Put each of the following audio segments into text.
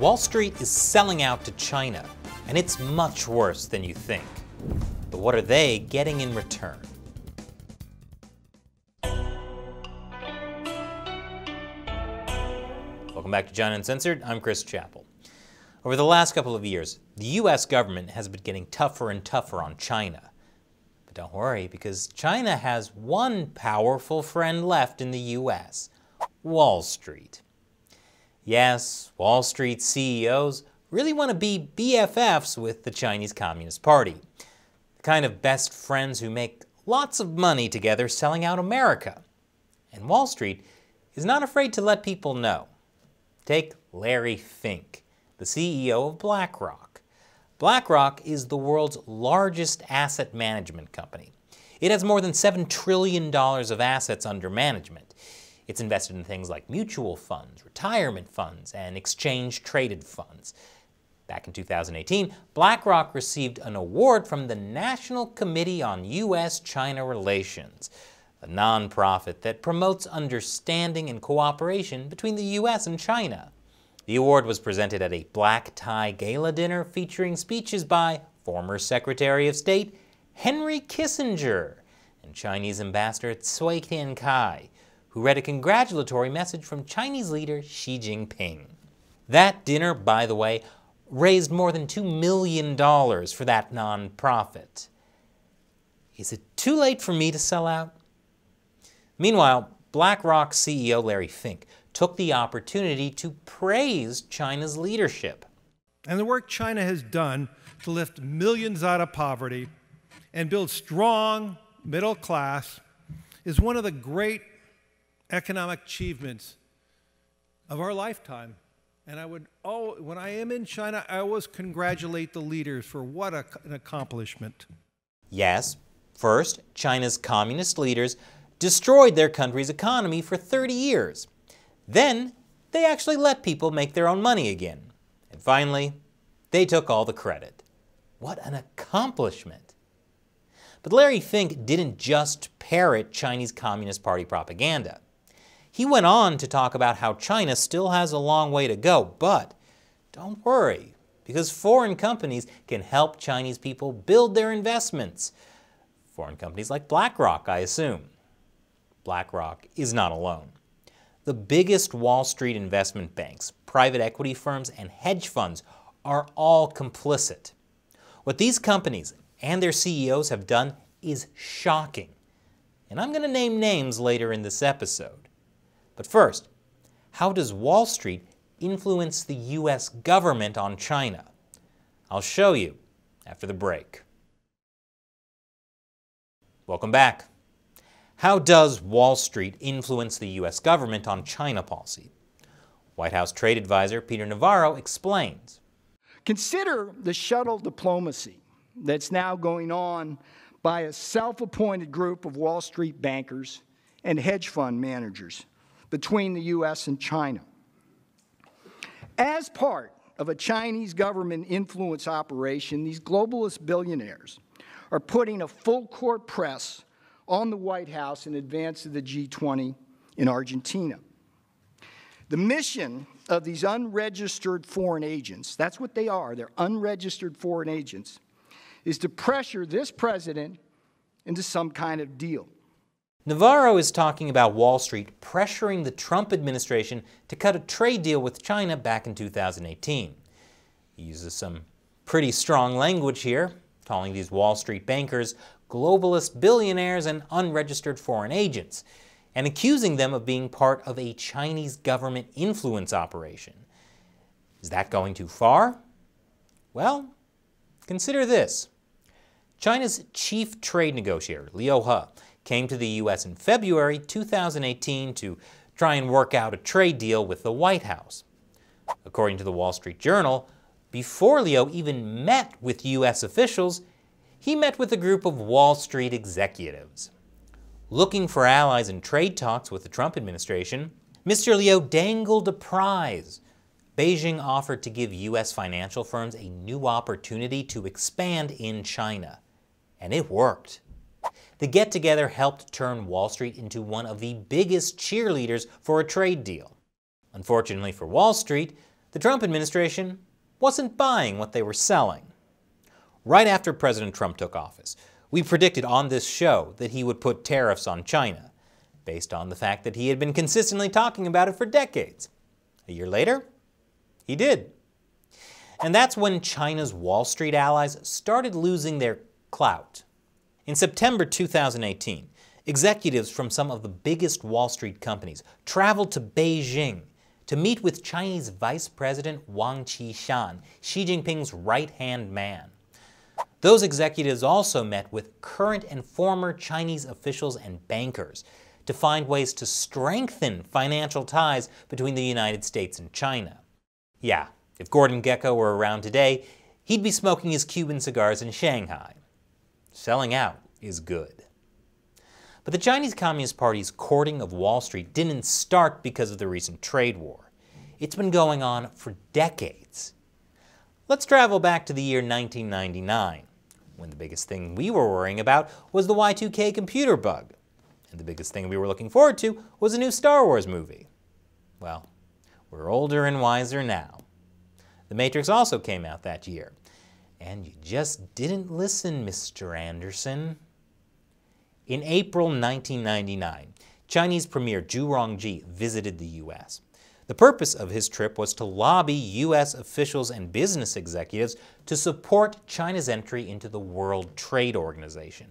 Wall Street is selling out to China, and it's much worse than you think. But what are they getting in return? Welcome back to China Uncensored. I'm Chris Chappell. Over the last couple of years, the US government has been getting tougher and tougher on China. But don't worry, because China has one powerful friend left in the US Wall Street. Yes, Wall Street CEOs really want to be BFFs with the Chinese Communist Party. The kind of best friends who make lots of money together selling out America. And Wall Street is not afraid to let people know. Take Larry Fink, the CEO of BlackRock. BlackRock is the world's largest asset management company. It has more than $7 trillion of assets under management. It's invested in things like mutual funds, retirement funds, and exchange traded funds. Back in 2018, BlackRock received an award from the National Committee on U.S. China Relations, a nonprofit that promotes understanding and cooperation between the U.S. and China. The award was presented at a black tie gala dinner featuring speeches by former Secretary of State Henry Kissinger and Chinese Ambassador Cui Tiankai, who read a congratulatory message from Chinese leader Xi Jinping. That dinner, by the way, raised more than $2 million for that nonprofit. Is it too late for me to sell out? Meanwhile, BlackRock CEO Larry Fink took the opportunity to praise China's leadership. And the work China has done to lift millions out of poverty and build strong middle class is one of the great economic achievements of our lifetime. And I would, oh, when I am in China, I always congratulate the leaders for what a, an accomplishment. Yes, first, China's communist leaders destroyed their country's economy for 30 years. Then, they actually let people make their own money again. And finally, they took all the credit. What an accomplishment! But Larry Fink didn't just parrot Chinese Communist Party propaganda. He went on to talk about how China still has a long way to go, but don't worry, because foreign companies can help Chinese people build their investments. Foreign companies like BlackRock, I assume. BlackRock is not alone. The biggest Wall Street investment banks, private equity firms, and hedge funds are all complicit. What these companies and their CEOs have done is shocking. And I'm going to name names later in this episode. But first, how does Wall Street influence the U.S. government on China? I'll show you after the break. Welcome back. How does Wall Street influence the U.S. government on China policy? White House trade advisor Peter Navarro explains. Consider the shuttle diplomacy that's now going on by a self appointed group of Wall Street bankers and hedge fund managers between the U.S. and China. As part of a Chinese government influence operation, these globalist billionaires are putting a full court press on the White House in advance of the G20 in Argentina. The mission of these unregistered foreign agents, that's what they are, they're unregistered foreign agents, is to pressure this president into some kind of deal. Navarro is talking about Wall Street pressuring the Trump administration to cut a trade deal with China back in 2018. He uses some pretty strong language here, calling these Wall Street bankers globalist billionaires and unregistered foreign agents, and accusing them of being part of a Chinese government influence operation. Is that going too far? Well, consider this. China's chief trade negotiator, Liu He, came to the U.S. in February 2018 to try and work out a trade deal with the White House. According to the Wall Street Journal, before Liu even met with U.S. officials, he met with a group of Wall Street executives. Looking for allies in trade talks with the Trump administration, Mr. Liu dangled a prize. Beijing offered to give U.S. financial firms a new opportunity to expand in China. And it worked. The get together helped turn Wall Street into one of the biggest cheerleaders for a trade deal. Unfortunately for Wall Street, the Trump administration wasn't buying what they were selling. Right after President Trump took office, we predicted on this show that he would put tariffs on China, based on the fact that he had been consistently talking about it for decades. A year later, he did. And that's when China's Wall Street allies started losing their clout. In September 2018, executives from some of the biggest Wall Street companies traveled to Beijing to meet with Chinese Vice President Wang Qishan, Xi Jinping's right hand man. Those executives also met with current and former Chinese officials and bankers to find ways to strengthen financial ties between the United States and China. Yeah, if Gordon Gekko were around today, he'd be smoking his Cuban cigars in Shanghai. Selling out is good. But the Chinese Communist Party's courting of Wall Street didn't start because of the recent trade war. It's been going on for decades. Let's travel back to the year 1999 when the biggest thing we were worrying about was the Y2K computer bug. And the biggest thing we were looking forward to was a new Star Wars movie. Well, we're older and wiser now. The Matrix also came out that year. And you just didn't listen, Mr. Anderson. In April 1999, Chinese Premier Zhu Rongji visited the U.S. The purpose of his trip was to lobby U.S. officials and business executives to support China's entry into the World Trade Organization.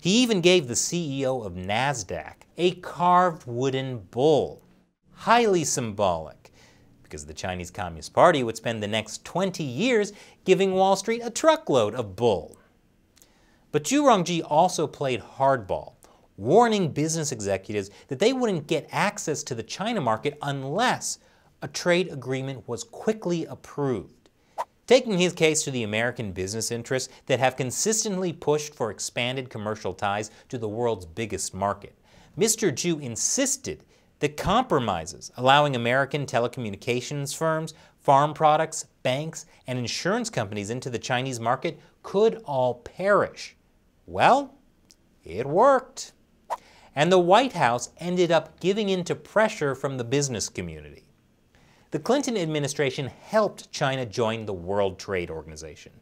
He even gave the CEO of NASDAQ a carved wooden bull, highly symbolic, because the Chinese Communist Party would spend the next 20 years giving Wall Street a truckload of bull. But Zhu Rongji also played hardball warning business executives that they wouldn't get access to the China market unless a trade agreement was quickly approved. Taking his case to the American business interests that have consistently pushed for expanded commercial ties to the world's biggest market, Mr. Zhu insisted that compromises allowing American telecommunications firms, farm products, banks, and insurance companies into the Chinese market could all perish. Well, it worked and the White House ended up giving in to pressure from the business community. The Clinton administration helped China join the World Trade Organization,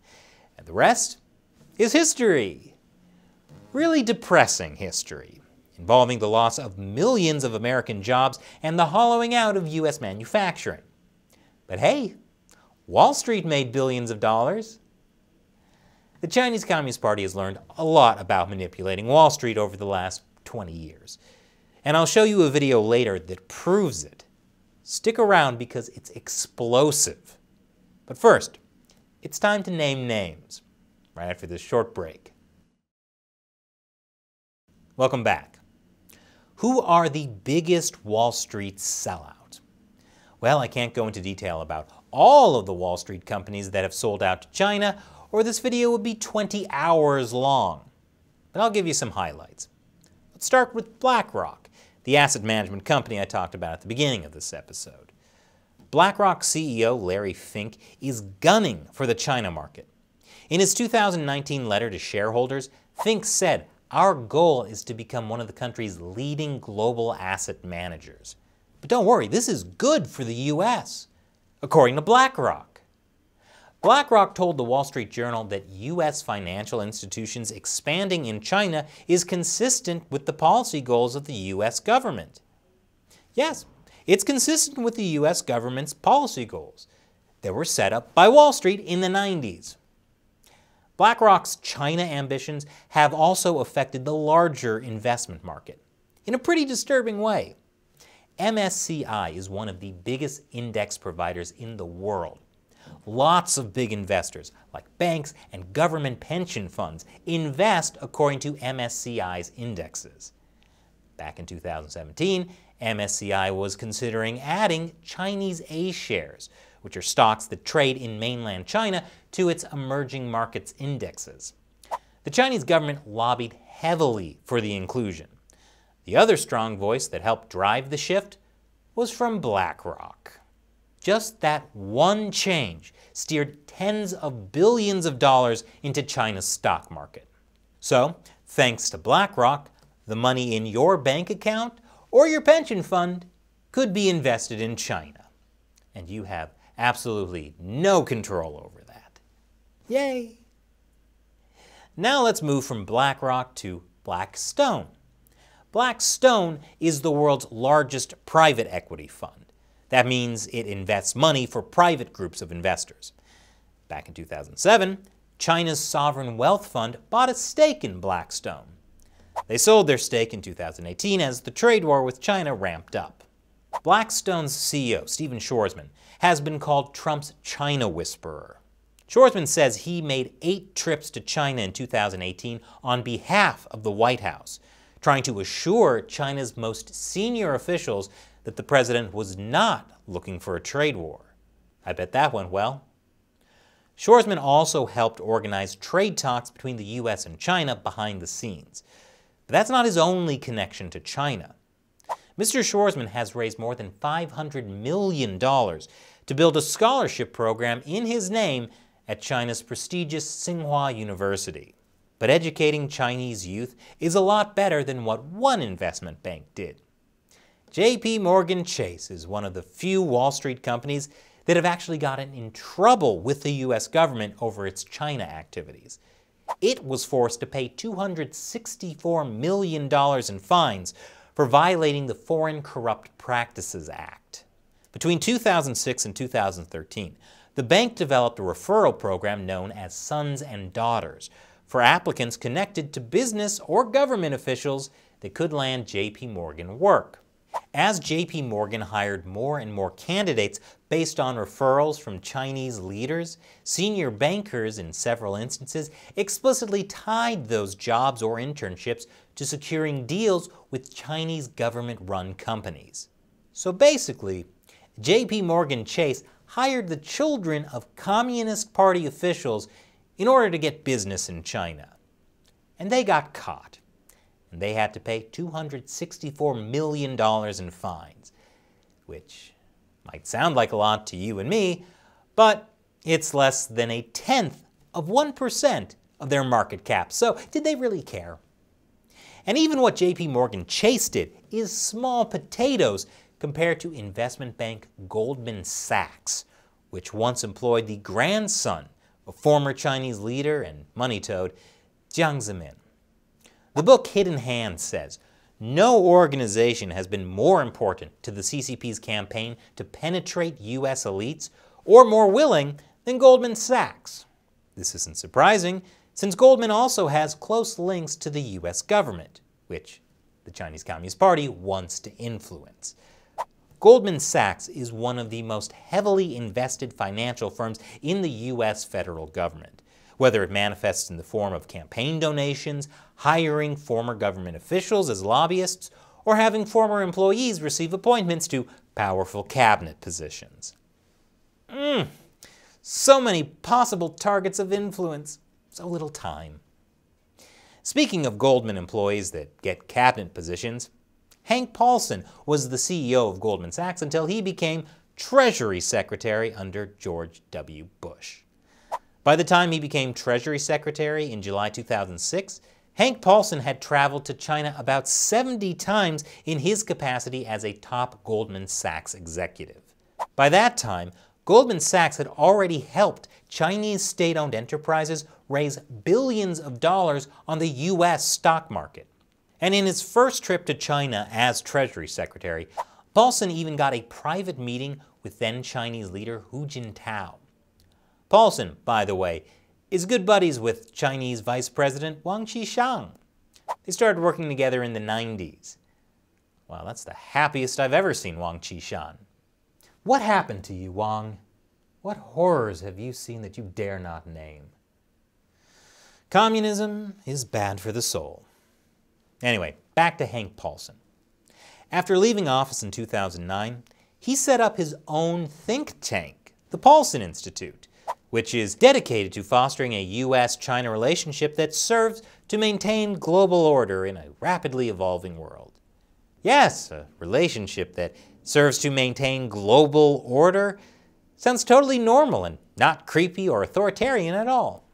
and the rest is history. Really depressing history, involving the loss of millions of American jobs and the hollowing out of U.S. manufacturing. But hey, Wall Street made billions of dollars. The Chinese Communist Party has learned a lot about manipulating Wall Street over the last 20 years. And I'll show you a video later that proves it. Stick around because it's explosive. But first, it's time to name names, right after this short break. Welcome back. Who are the biggest Wall Street sellout? Well, I can't go into detail about all of the Wall Street companies that have sold out to China, or this video would be 20 hours long. But I'll give you some highlights. Let's start with BlackRock, the asset management company I talked about at the beginning of this episode. BlackRock CEO Larry Fink is gunning for the China market. In his 2019 letter to shareholders, Fink said, Our goal is to become one of the country's leading global asset managers. But don't worry, this is good for the U.S., according to BlackRock. BlackRock told the Wall Street Journal that U.S. financial institutions expanding in China is consistent with the policy goals of the U.S. government. Yes, it's consistent with the U.S. government's policy goals that were set up by Wall Street in the 90s. BlackRock's China ambitions have also affected the larger investment market in a pretty disturbing way. MSCI is one of the biggest index providers in the world Lots of big investors, like banks and government pension funds, invest according to MSCI's indexes. Back in 2017, MSCI was considering adding Chinese A shares, which are stocks that trade in mainland China, to its emerging markets indexes. The Chinese government lobbied heavily for the inclusion. The other strong voice that helped drive the shift was from BlackRock. Just that one change steered tens of billions of dollars into China's stock market. So, thanks to BlackRock, the money in your bank account or your pension fund could be invested in China. And you have absolutely no control over that. Yay! Now let's move from BlackRock to Blackstone. Blackstone is the world's largest private equity fund. That means it invests money for private groups of investors. Back in 2007, China's sovereign wealth fund bought a stake in Blackstone. They sold their stake in 2018 as the trade war with China ramped up. Blackstone's CEO, Stephen Schwarzman, has been called Trump's China whisperer. Schwarzman says he made eight trips to China in 2018 on behalf of the White House, trying to assure China's most senior officials that the president was not looking for a trade war. I bet that went well. Schwarzman also helped organize trade talks between the U.S. and China behind the scenes. But that's not his only connection to China. Mr. Schwarzman has raised more than $500 million to build a scholarship program in his name at China's prestigious Tsinghua University. But educating Chinese youth is a lot better than what one investment bank did. JP Morgan Chase is one of the few Wall Street companies that have actually gotten in trouble with the U.S. government over its China activities. It was forced to pay $264 million in fines for violating the Foreign Corrupt Practices Act. Between 2006 and 2013, the bank developed a referral program known as Sons and Daughters for applicants connected to business or government officials that could land JP Morgan work. As JP Morgan hired more and more candidates based on referrals from Chinese leaders, senior bankers in several instances explicitly tied those jobs or internships to securing deals with Chinese government-run companies. So basically, JP Morgan Chase hired the children of Communist Party officials in order to get business in China. And they got caught and they had to pay $264 million in fines, which might sound like a lot to you and me, but it's less than a tenth of 1% of their market cap. So did they really care? And even what JP Morgan Chase did is small potatoes compared to investment bank Goldman Sachs, which once employed the grandson of former Chinese leader and money toad Jiang Zemin. The book Hidden Hand says, no organization has been more important to the CCP's campaign to penetrate U.S. elites or more willing than Goldman Sachs. This isn't surprising, since Goldman also has close links to the U.S. government, which the Chinese Communist Party wants to influence. Goldman Sachs is one of the most heavily invested financial firms in the U.S. federal government whether it manifests in the form of campaign donations, hiring former government officials as lobbyists, or having former employees receive appointments to powerful cabinet positions. Mm, so many possible targets of influence, so little time. Speaking of Goldman employees that get cabinet positions, Hank Paulson was the CEO of Goldman Sachs until he became Treasury Secretary under George W. Bush. By the time he became Treasury Secretary in July 2006, Hank Paulson had traveled to China about 70 times in his capacity as a top Goldman Sachs executive. By that time, Goldman Sachs had already helped Chinese state-owned enterprises raise billions of dollars on the U.S. stock market. And in his first trip to China as Treasury Secretary, Paulson even got a private meeting with then Chinese leader Hu Jintao. Paulson, by the way, is good buddies with Chinese Vice President Wang Qishan. They started working together in the 90s. Well, that's the happiest I've ever seen Wang Qishan. What happened to you, Wang? What horrors have you seen that you dare not name? Communism is bad for the soul. Anyway, back to Hank Paulson. After leaving office in 2009, he set up his own think tank, the Paulson Institute, which is dedicated to fostering a U.S.-China relationship that serves to maintain global order in a rapidly evolving world. Yes, a relationship that serves to maintain global order sounds totally normal and not creepy or authoritarian at all.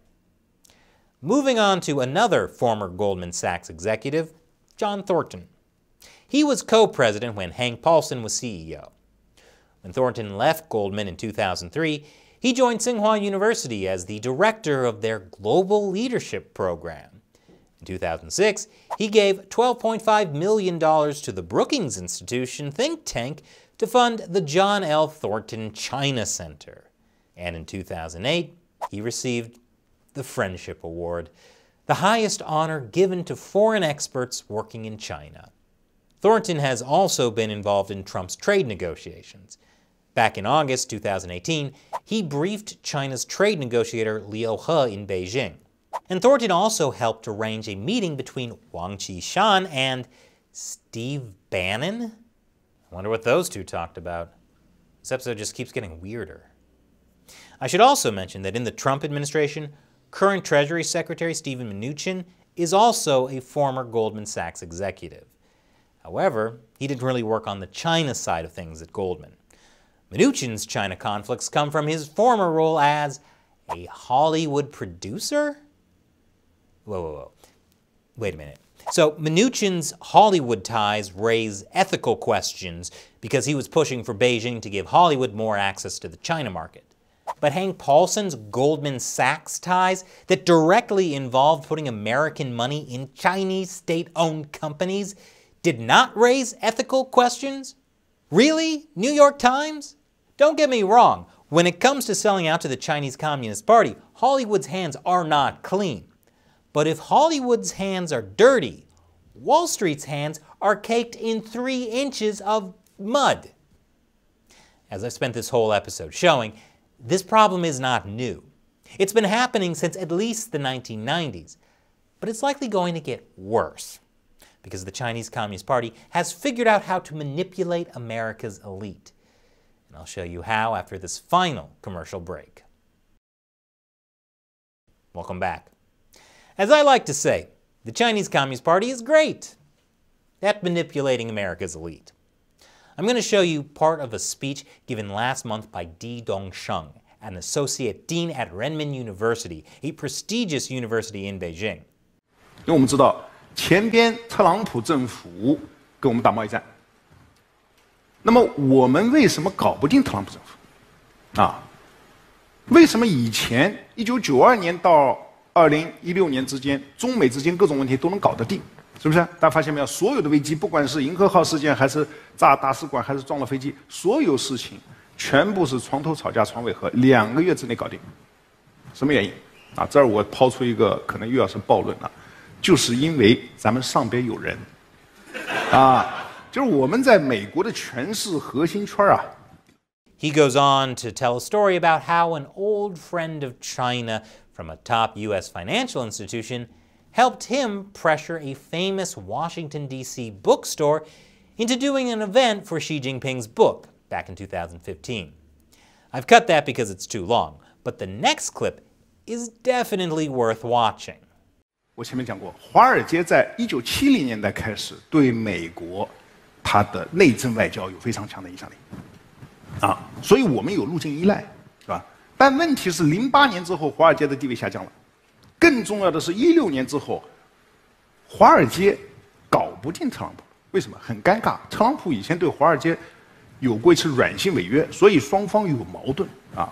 Moving on to another former Goldman Sachs executive, John Thornton. He was co-president when Hank Paulson was CEO. When Thornton left Goldman in 2003, he joined Tsinghua University as the director of their Global Leadership Program. In 2006, he gave $12.5 million to the Brookings Institution think tank to fund the John L. Thornton China Center. And in 2008, he received the Friendship Award, the highest honor given to foreign experts working in China. Thornton has also been involved in Trump's trade negotiations. Back in August 2018, he briefed China's trade negotiator Liu He in Beijing. And Thornton also helped arrange a meeting between Wang Qishan and Steve Bannon? I wonder what those two talked about. This episode just keeps getting weirder. I should also mention that in the Trump administration, current Treasury Secretary Steven Mnuchin is also a former Goldman Sachs executive. However, he didn't really work on the China side of things at Goldman. Mnuchin's China conflicts come from his former role as a Hollywood producer? Whoa, whoa, whoa. Wait a minute. So, Mnuchin's Hollywood ties raise ethical questions because he was pushing for Beijing to give Hollywood more access to the China market. But Hank Paulson's Goldman Sachs ties that directly involved putting American money in Chinese state owned companies did not raise ethical questions? Really? New York Times? Don't get me wrong, when it comes to selling out to the Chinese Communist Party, Hollywood's hands are not clean. But if Hollywood's hands are dirty, Wall Street's hands are caked in three inches of mud. As I've spent this whole episode showing, this problem is not new. It's been happening since at least the 1990s, but it's likely going to get worse because the Chinese Communist Party has figured out how to manipulate America's elite. And I'll show you how after this final commercial break. Welcome back. As I like to say, the Chinese Communist Party is great at manipulating America's elite. I'm going to show you part of a speech given last month by Di Dongsheng, an associate dean at Renmin University, a prestigious university in Beijing. 因为我们知道前边特朗普政府跟我们打贸易战，那么我们为什么搞不定特朗普政府？啊？为什么以前一九九二年到二零一六年之间，中美之间各种问题都能搞得定？是不是？大家发现没有？所有的危机，不管是银河号事件，还是炸大使馆，还是撞了飞机，所有事情 全部是床头吵架床尾和，两个月之内搞定。什么原因？啊，这儿我抛出一个可能又要是暴论了。就是因为咱们上边有人，啊，就是我们在美国的权势核心圈啊。He goes on to tell a story about how an old friend of China from a top U.S. financial institution helped him pressure a famous Washington, D.C. bookstore into doing an event for Xi Jinping's book back in 2015. I've cut that because it's too long, but the next clip is definitely worth watching. 我前面讲过，华尔街在一九七零年代开始对美国它的内政外交有非常强的影响力，啊，所以我们有路径依赖，是吧？但问题是，零八年之后，华尔街的地位下降了。更重要的是，一六年之后，华尔街搞不定特朗普，为什么？很尴尬。特朗普以前对华尔街 有过一次软性违约，所以双方有矛盾啊。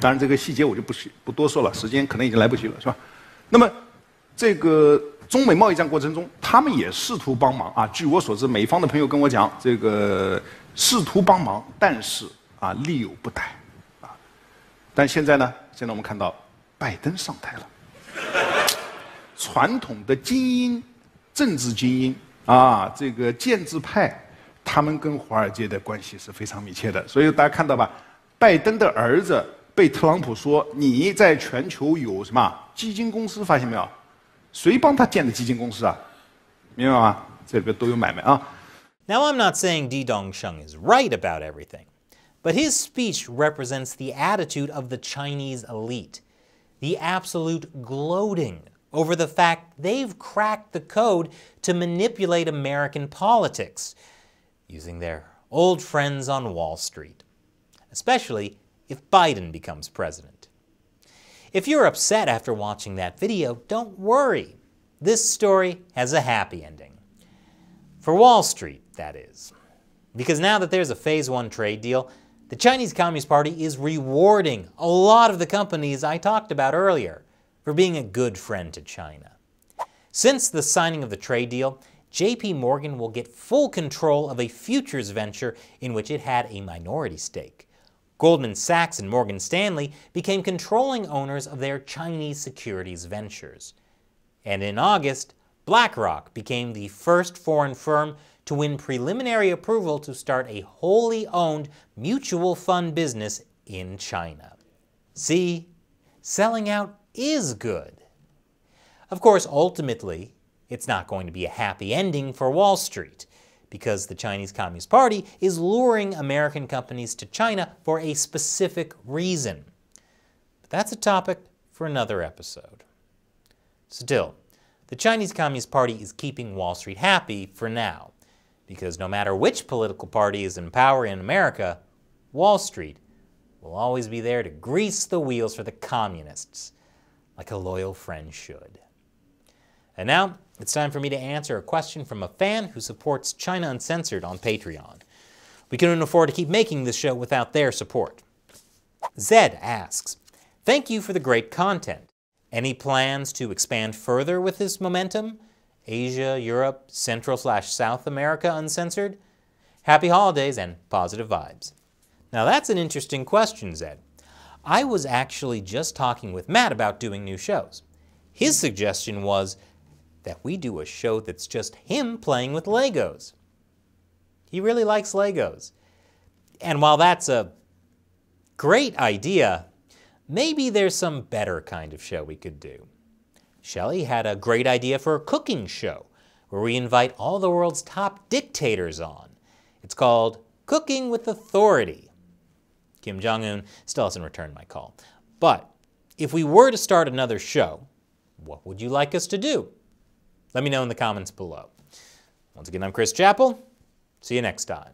当然，这个细节我就不不多说了，时间可能已经来不及了，是吧？那么，这个中美贸易战过程中，他们也试图帮忙啊。据我所知，美方的朋友跟我讲，这个试图帮忙，但是啊，力有不逮啊。但现在呢，现在我们看到拜登上台了，传统的精英、政治精英啊，这个建制派，他们跟华尔街的关系是非常密切的。所以大家看到吧，拜登的儿子。被特朗普说你在全球有什么基金公司？发现没有？谁帮他建的基金公司啊？明白吗？这里边都有买卖啊。Now I'm not saying Di Dongsheng is right about everything, but his speech represents the attitude of the Chinese elite, the absolute gloating over the fact they've cracked the code to manipulate American politics using their old friends on Wall Street, especially if Biden becomes president. If you're upset after watching that video, don't worry. This story has a happy ending. For Wall Street, that is. Because now that there's a phase one trade deal, the Chinese Communist Party is rewarding a lot of the companies I talked about earlier for being a good friend to China. Since the signing of the trade deal, JP Morgan will get full control of a futures venture in which it had a minority stake. Goldman Sachs and Morgan Stanley became controlling owners of their Chinese securities ventures. And in August, BlackRock became the first foreign firm to win preliminary approval to start a wholly owned mutual fund business in China. See, selling out is good. Of course, ultimately, it's not going to be a happy ending for Wall Street because the Chinese Communist Party is luring American companies to China for a specific reason. But that's a topic for another episode. Still, the Chinese Communist Party is keeping Wall Street happy for now because no matter which political party is in power in America, Wall Street will always be there to grease the wheels for the communists, like a loyal friend should. And now, it's time for me to answer a question from a fan who supports China Uncensored on Patreon. We couldn't afford to keep making this show without their support. Zed asks, Thank you for the great content. Any plans to expand further with this momentum? Asia, Europe, Central slash South America uncensored? Happy holidays and positive vibes. Now that's an interesting question, Zed. I was actually just talking with Matt about doing new shows. His suggestion was that we do a show that's just him playing with Legos. He really likes Legos. And while that's a great idea, maybe there's some better kind of show we could do. Shelley had a great idea for a cooking show where we invite all the world's top dictators on. It's called Cooking with Authority. Kim Jong un still hasn't returned my call. But if we were to start another show, what would you like us to do? Let me know in the comments below. Once again, I'm Chris Chappell. See you next time.